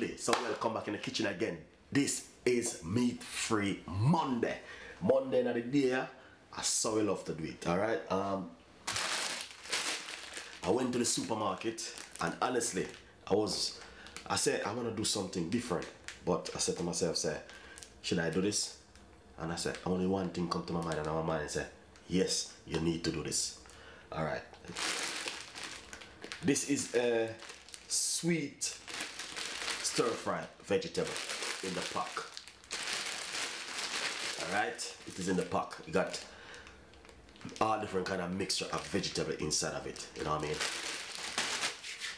lovely. So welcome back in the kitchen again. This is meat free Monday. Monday of the day. I so love to do it. Alright. Um I went to the supermarket and honestly I was I said I wanna do something different. But I said to myself, say, should I do this? And I said, only one thing come to my mind and my mind said, yes, you need to do this. Alright. This is a sweet stir fry vegetable in the pack. Alright, it is in the pack. You got all different kind of mixture of vegetable inside of it. You know what I mean?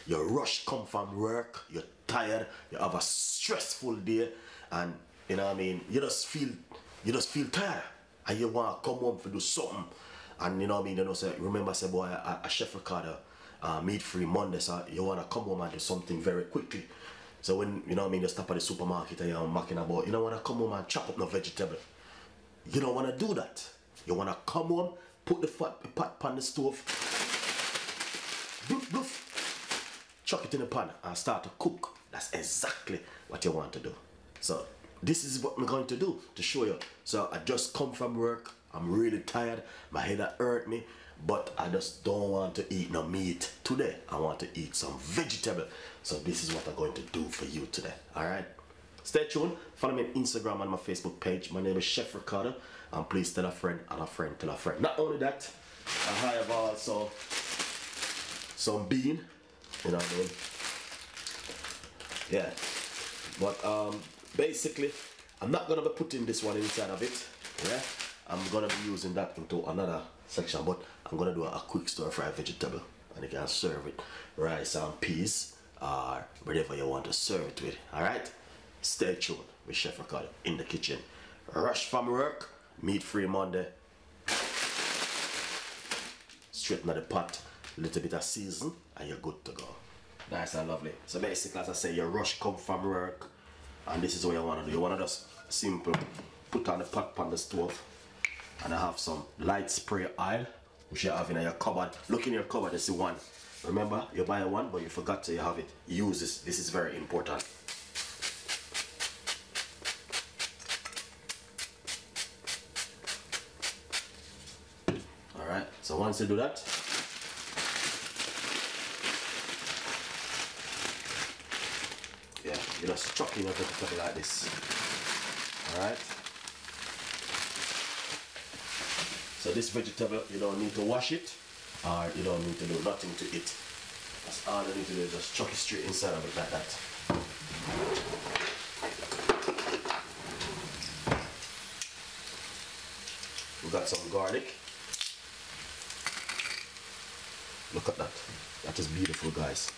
Your rush come from work, you're tired, you have a stressful day, and you know what I mean, you just feel you just feel tired and you wanna come home to do something. And you know what I mean, you know, say remember say boy a, a chef Ricardo uh, meat free Monday, so you wanna come home and do something very quickly. So when you know what I mean, you stop at the supermarket and you're macking about, you don't wanna come home and chop up no vegetable. You don't wanna do that. You wanna come home, put the fat pot on the stove, bloof, bloof, chuck it in the pan and start to cook. That's exactly what you want to do. So this is what I'm going to do to show you. So I just come from work. I'm really tired. My head hurt me. But I just don't want to eat no meat today. I want to eat some vegetable. So this is what I'm going to do for you today. Alright? Stay tuned. Follow me on Instagram and my Facebook page. My name is Chef Ricardo. And please tell a friend and a friend tell a friend. Not only that, I have also some bean. You know what I mean? Yeah. But um basically I'm not gonna be putting this one inside of it yeah I'm gonna be using that into another section but I'm gonna do a, quick stir fry vegetable and you can serve it. Rice and peas or whatever you want to serve it with all right stay tuned. With chef Ricardo in the kitchen. Rush from work meat free Monday. Straighten into the pot little bit of season and you're good to go. Nice and lovely. So basically as I say your rush come from work and this is what you want to do. You want to just simple put on the pot on the stove and I have some light spray oil which you have in your cupboard. Look in your cupboard you see one. Remember you buy one but you forgot to have it. Use this. This is very important. All right so once you do that yeah, you just chop in a vegetable like this. Alright so this vegetable you don't need to wash it or you don't need to do nothing to it. That's all you need to do just chuck it straight inside of it like that. We got some garlic. Look at that. That is beautiful guys.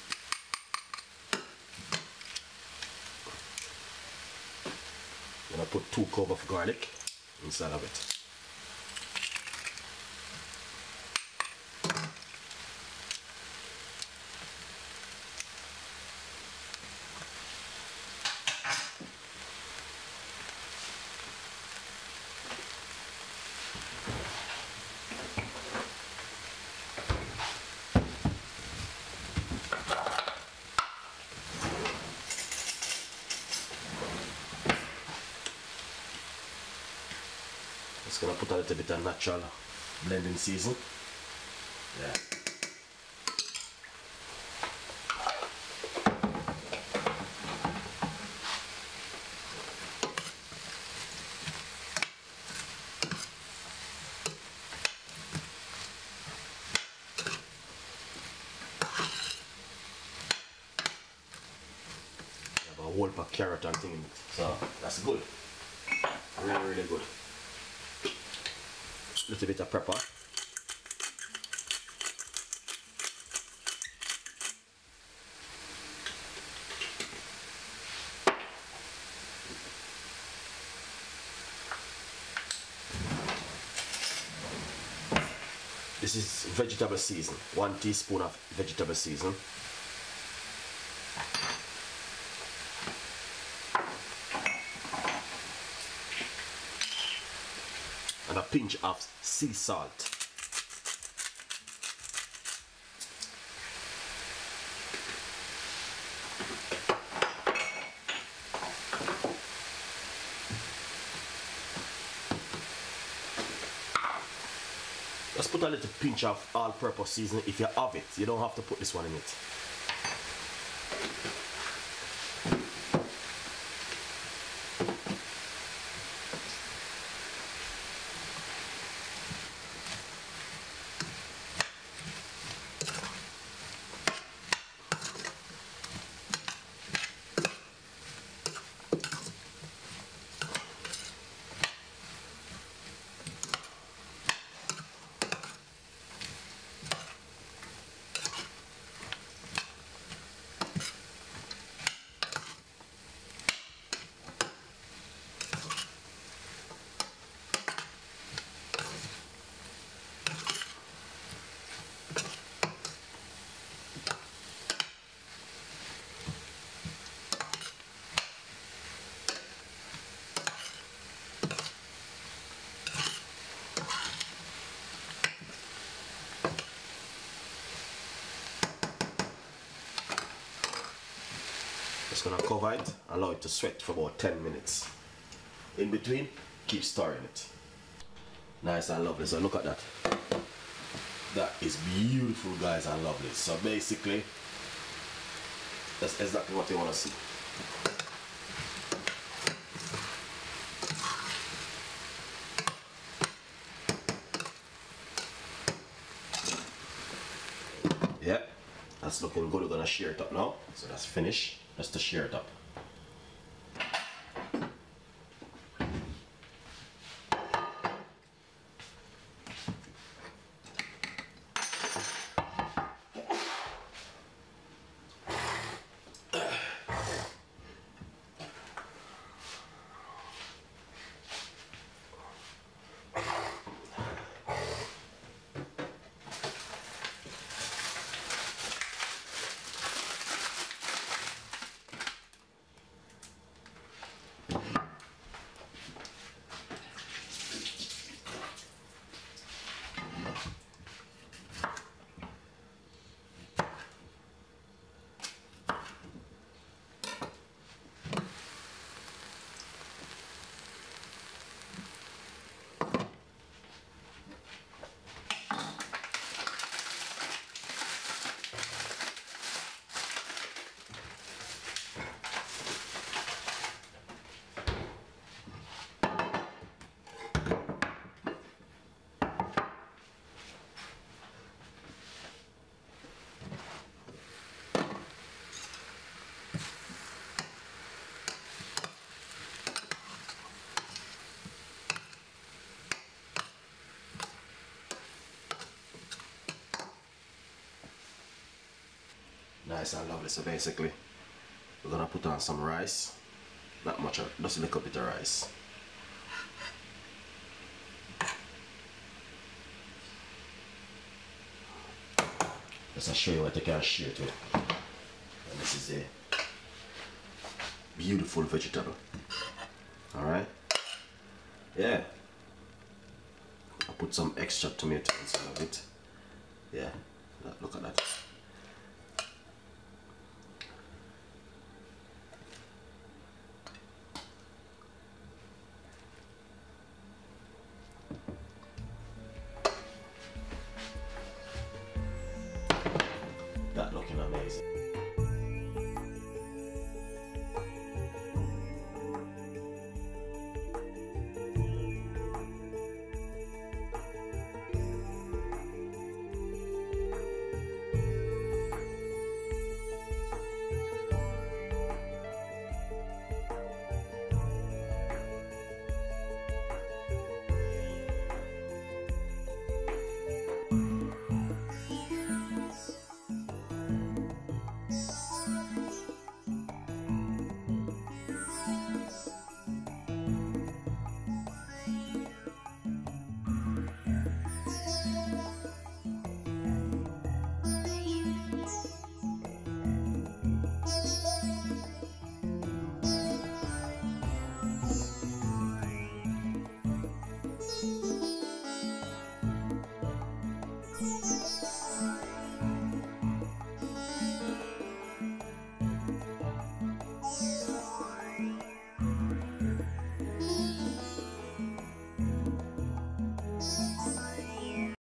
I put two cloves of garlic inside of it. Just gonna put a little bit of natural blending season. Yeah. whole pack carrot and thing in it. so that's good really really good little bit of pepper. This is vegetable season, one teaspoon of vegetable season. pinch of sea salt. Just put a little pinch of all-purpose seasoning if you have it. You don't have to put this one in it. Just gonna cover it, allow it to sweat for about 10 minutes. In between, keep stirring it. Nice and lovely, so look at that. That is beautiful guys and lovely. So basically, that's exactly what you wanna see. Yep, that's looking good. We're gonna shear it up now. So that's finished. Just to shear it up. Nice and lovely so basically we're gonna put on some rice. Not much of just a little bit of rice. Just show you what you can share to and this is a beautiful vegetable. All right? Yeah. I put some extra tomato inside of it. Yeah. Look at that